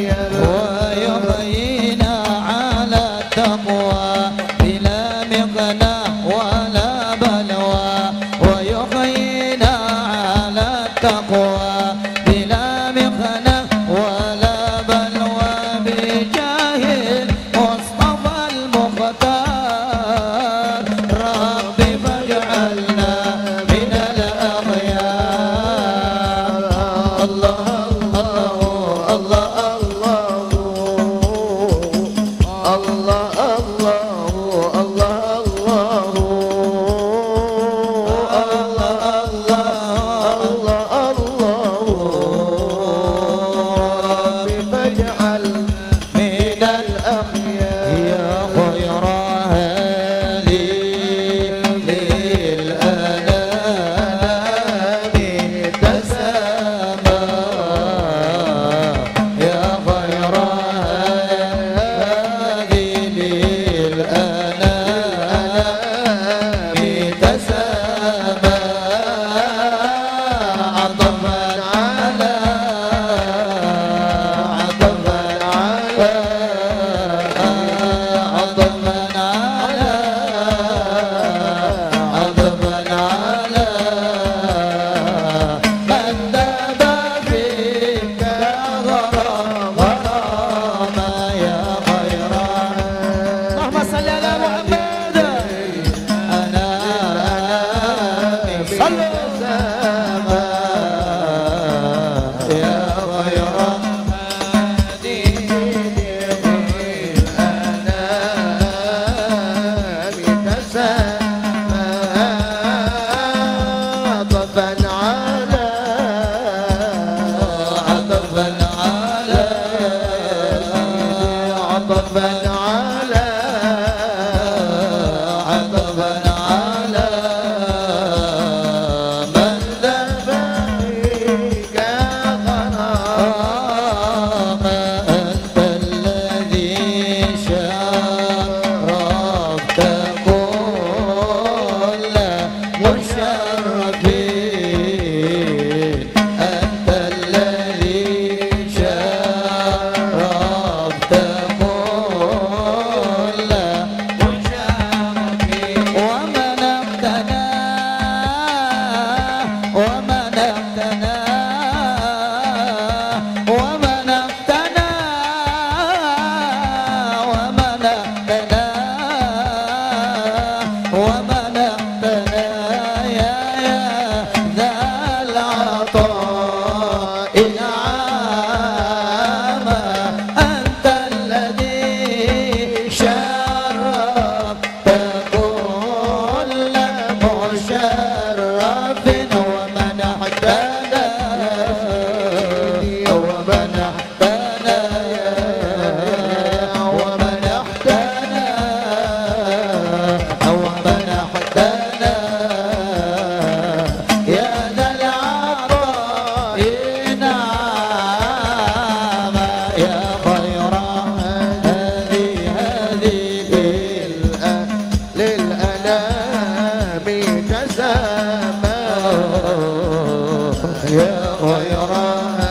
Oh, Akbar. your.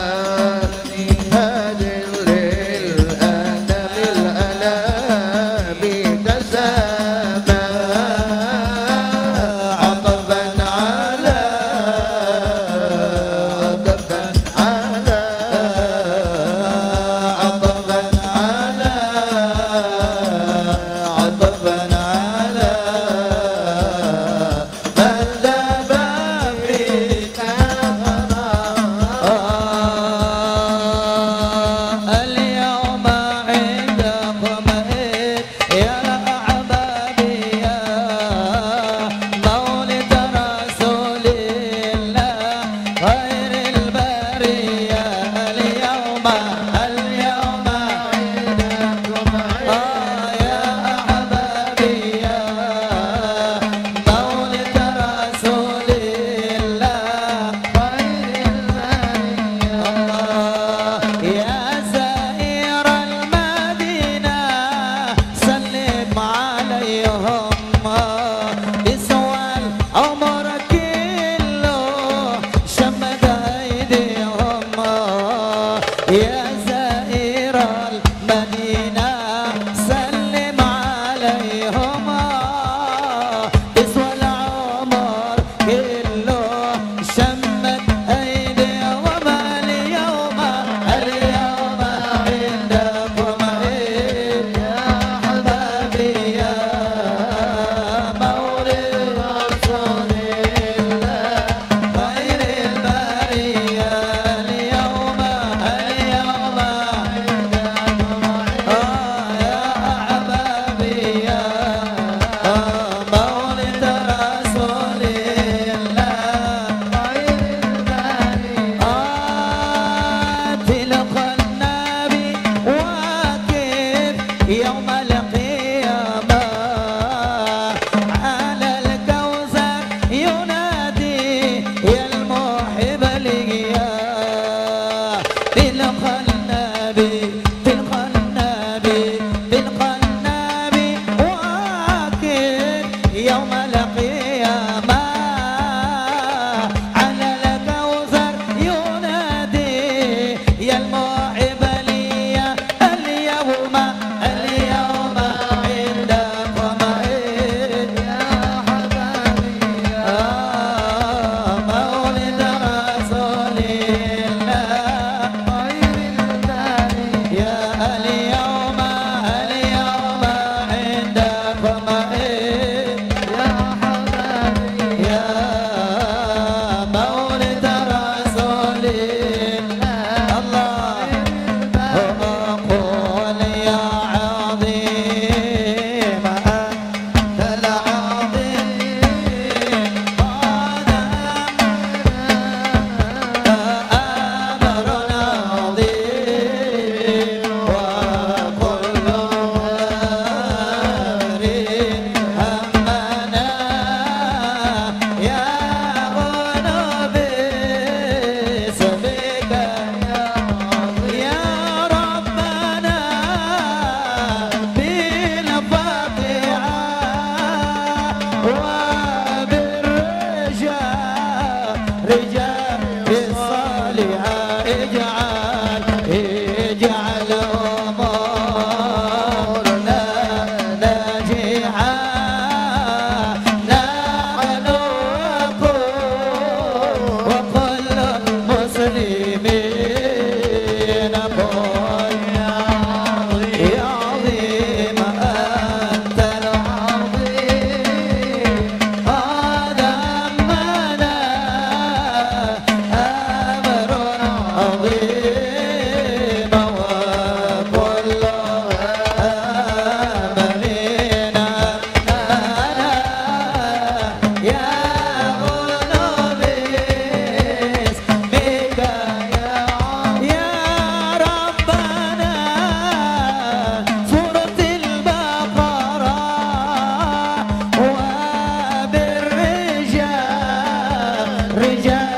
ella. rejar.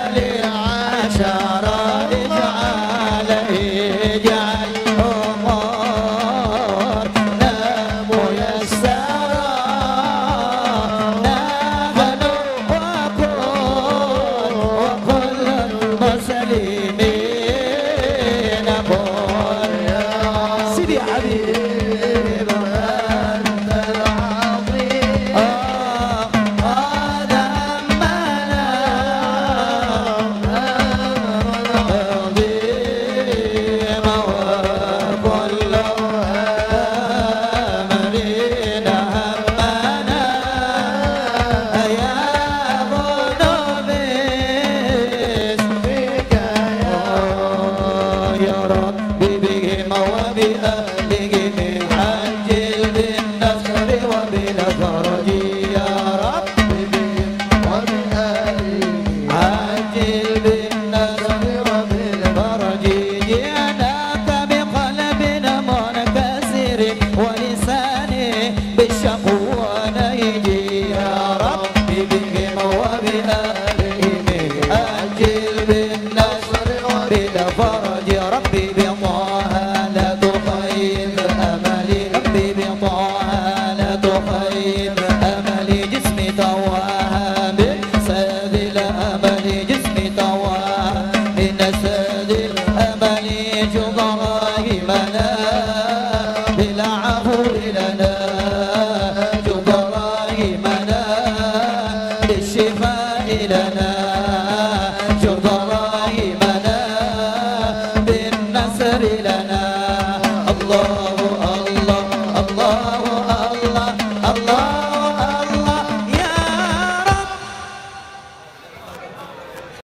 Yeah.